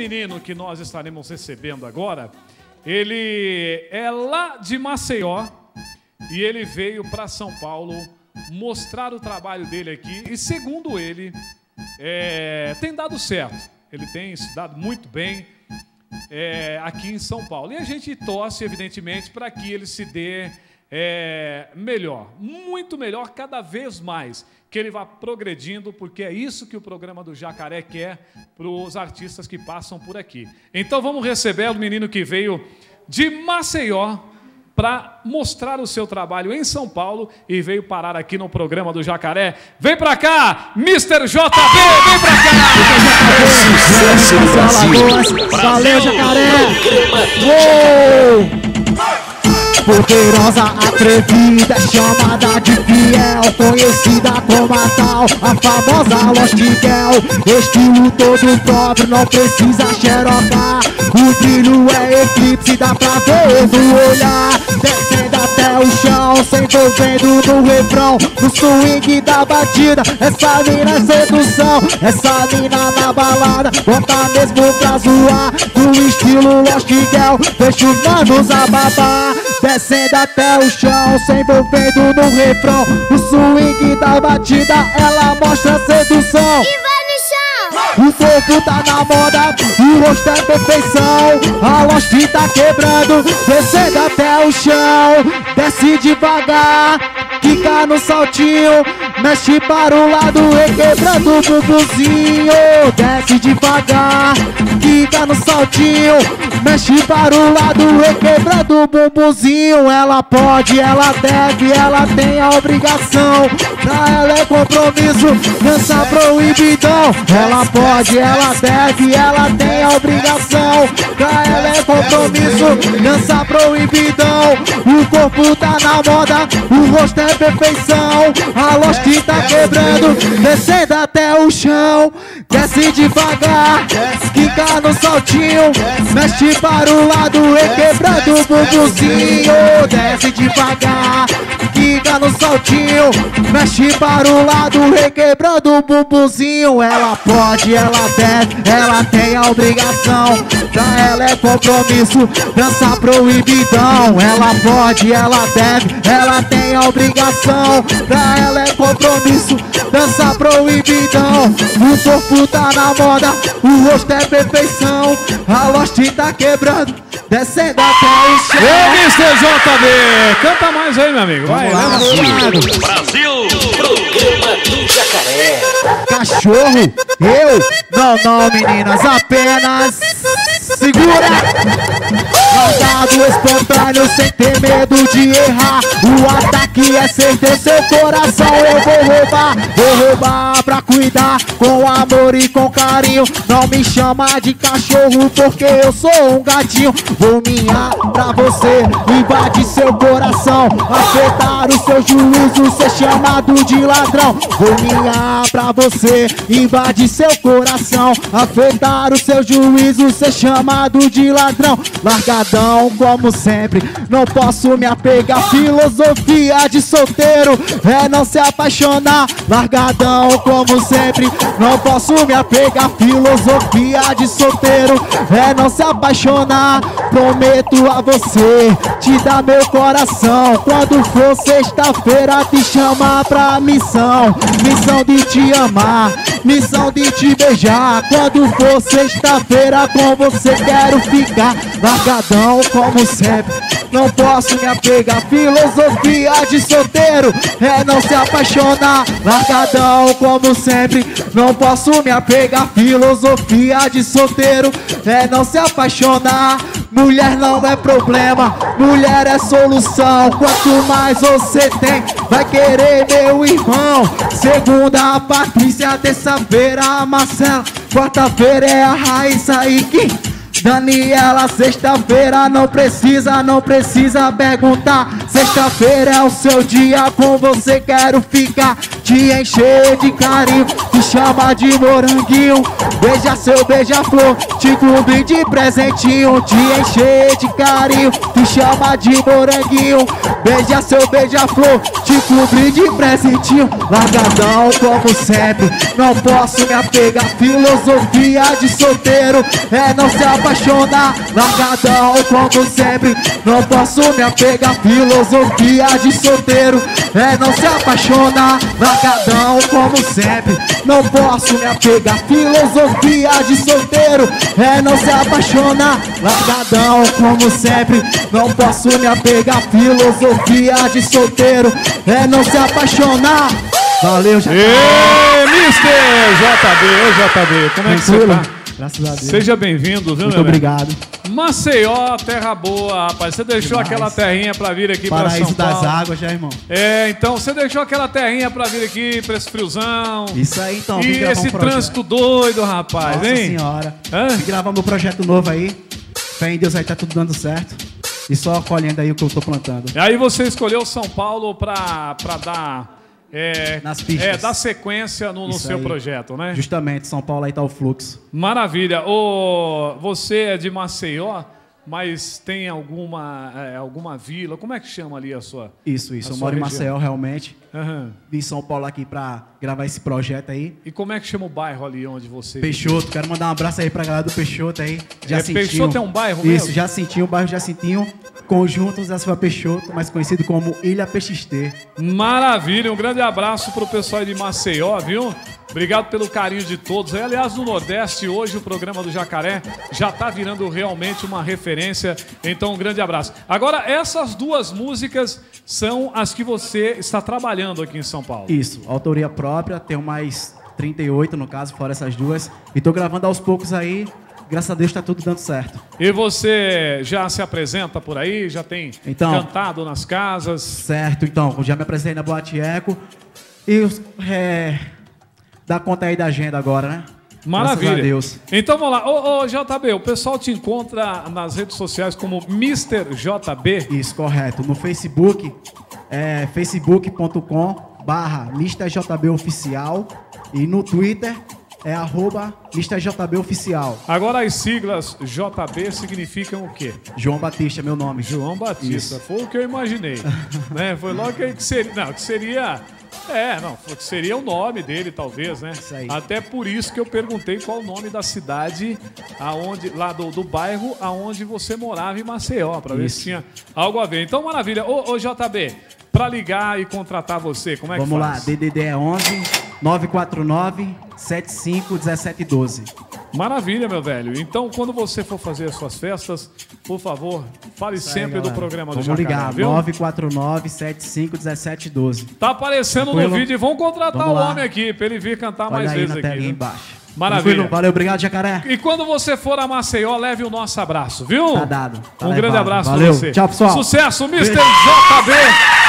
menino que nós estaremos recebendo agora, ele é lá de Maceió e ele veio para São Paulo mostrar o trabalho dele aqui e, segundo ele, é, tem dado certo. Ele tem se dado muito bem é, aqui em São Paulo. E a gente torce, evidentemente, para que ele se dê é, melhor, muito melhor cada vez mais, que ele vá progredindo, porque é isso que o programa do Jacaré quer para os artistas que passam por aqui. Então vamos receber o menino que veio de Maceió para mostrar o seu trabalho em São Paulo e veio parar aqui no programa do Jacaré. Vem para cá, Mr. JB, vem para cá! Valeu, Jacaré! Uou! Poderosa, atrevida, chamada de fiel Conhecida como a tal, a famosa Lost Girl Estilo todo próprio, não precisa xerocar. O brilho é eclipse, dá pra ver no olhar. Descendo até o chão, se envolvendo no refrão. No swing da batida, essa mina é sedução. Essa mina na balada, bota mesmo pra zoar. No estilo Lost Girl, deixa os manos a Descendo até o chão, se envolvendo no refrão. O swing da batida, ela mostra sedução. E vai no chão. O corpo tá na moda, o rosto é perfeição. A Lost tá quebrando, descendo até o chão. Desce devagar, quica no saltinho Mexe para o lado e quebrando o bubuzinho. Desce devagar, quica no saltinho. Mexe para o lado e quebrando o bumbumzinho Ela pode, ela deve, ela tem a obrigação. Pra ela é compromisso, dança proibidão. Ela pode, ela deve, ela tem a obrigação. Pra compromisso, dança proibidão. O corpo tá na moda, o rosto é perfeição. A Lost tá quebrando, descendo até o chão. Desce devagar, quica no saltinho. Mexe para o lado e quebrando o bubuzinho Desce devagar, saltinho Mexe para o lado e quebrando o bubuzinho. Ela pode, ela deve, ela tem a obrigação. Pra ela é compromisso, dança proibidão Ela pode, ela deve, ela tem a obrigação. Pra ela é compromisso, dança proibidão O corpo tá na moda, o rosto é perfeição. A Lost tá quebrando, descendo até o chão Ei, Mr. JB, canta mais aí, meu amigo. Vai, lá, leva. Brasil! Programa do Jacaré. Cachorro, eu, não, não meninas, apenas segura Mandado espontâneo sem ter medo de errar. O ataque é certeza, seu coração. Eu vou roubar Vou roubar pra cuidar com amor e com carinho. Não me chama de cachorro porque eu sou um gatinho. Vou minhar pra você, invadir seu coração. Afetar o seu juízo, ser chamado de ladrão. Vou minhar pra você, invadir seu coração. Afetar o seu juízo, ser chamado de ladrão. Largadão como sempre, não posso me apegar. Filosofia de solteiro é não se apaixonar. Largadão como sempre, não posso me apegar. Filosofia de solteiro é não se apaixonar. Prometo a você te dar meu coração. Quando for sexta-feira te chamar pra missão. Missão de te amar, missão de te beijar. Quando for sexta-feira com você quero ficar. Largadão como sempre, não posso me apegar Filosofia de solteiro é não se apaixonar. Largadão como sempre, não posso me apegar Filosofia de solteiro é não se apaixonar. Mulher não é problema, mulher é solução. Quanto mais você tem, vai querer meu irmão. Segunda a Patrícia, terça-feira a Marcela. Quarta-feira é a Raíssa e Kim Daniela, sexta-feira não precisa, não precisa perguntar. Sexta-feira é o seu dia, com você quero ficar. te encher de carinho, te chama de moranguinho. Beija seu beija-flor, te cobrir de presentinho, te encher de carinho, te chama de moranguinho. Beija seu beija-flor, te cobrir de presentinho. Largadão como sempre, não posso me apegar. Filosofia de solteiro é não se apaixonar. Largadão como sempre, não posso me apegar. Filosofia de solteiro é não se apaixonar. Largadão como sempre, não posso me apegar. Filosofia de solteiro é não se apaixonar. Largadão como sempre, não posso me apegar. Filosofia de solteiro é não se apaixonar. Valeu, já Ê, Mister JB, ô JB, como é que você tá? Graças a Deus. Seja bem-vindo, viu, Muito meu velho? obrigado. Maceió, terra boa, rapaz. Você deixou Demais. aquela terrinha pra vir aqui pra Paraíso São Paulo. das águas, já, irmão. É, então você deixou aquela terrinha pra vir aqui pra esse friozão. Isso aí, então. e esse um trânsito doido, rapaz, Nossa hein? senhora. Hã? Vim gravar meu projeto novo aí. Fé em Deus aí tá tudo dando certo. E só colhendo aí o que eu tô plantando. Aí você escolheu São Paulo pra, pra dar. É, Nas pistas. É, dar sequência no, no seu aí. projeto, né? Justamente, São Paulo aí tá o fluxo. Maravilha. Ô, você é de Maceió, mas tem alguma, é, alguma vila? Como é que chama ali a sua? Isso, isso. Eu sua moro em região. Maceió, realmente. Aham. Vim em São Paulo aqui pra gravar esse projeto aí. E como é que chama o bairro ali onde você Peixoto, quero mandar um abraço aí pra galera do Peixoto aí. Jacintinho. Peixoto é um bairro Isso, mesmo? Jacintinho, bairro Jacintinho. Conjuntos da Silva Peixoto, mais conhecido como Ilha PXT. Maravilha, um grande abraço pro pessoal de Maceió, viu? Obrigado pelo carinho de todos. Aliás, no Nordeste, hoje o programa do Jacaré já tá virando realmente uma referência. Então, um grande abraço. Agora, essas duas músicas são as que você está trabalhando aqui em São Paulo. Isso, autoria própria, tenho mais 38 no caso, fora essas duas. E tô gravando aos poucos aí. Graças a Deus tá tudo dando certo. E você já se apresenta por aí? Já tem Então. cantado nas casas? Certo, então, já me apresentei na Boate Eco. E os- é, dá conta aí da agenda agora, né? Maravilha. Graças a Deus. Então vamos lá. Ô, ô, JB, o pessoal te encontra nas redes sociais como Mr. JB. Isso, correto. No Facebook, é facebook.com barra Oficial e no Twitter é arroba Oficial. Agora as siglas JB significam o quê? João Batista, meu nome. João Batista. Isso. Foi o que eu imaginei. né? Foi logo que que seria. Não, que seria. É, não, seria o nome dele, talvez, né? Isso aí. Até por isso que eu perguntei qual o nome da cidade, aonde, lá do, do bairro aonde você morava em Maceió, pra ver se tinha algo a ver. Então, maravilha. Ô, ô JB, pra ligar e contratar você, como é Vamos que lá, faz? DDD é 11 949 75 1712. Maravilha, meu velho. Então, quando você for fazer as suas festas, por favor, fale Isso aí, sempre do galera. programa do Vamos Jacaré, ligar, viu? 949 75 1712. Tá aparecendo no Tranquilo? vídeo e vão contratar Vamos o lá. homem aqui pra ele vir cantar Olha mais aí vezes aqui. viu? embaixo. Maravilha. Tranquilo? Valeu, obrigado, Jacaré. E quando você for a Maceió, leve o nosso abraço, viu? Tá dado, tá um grande levado. abraço Valeu. pra você. Tchau, pessoal. Sucesso, Mr. JB. no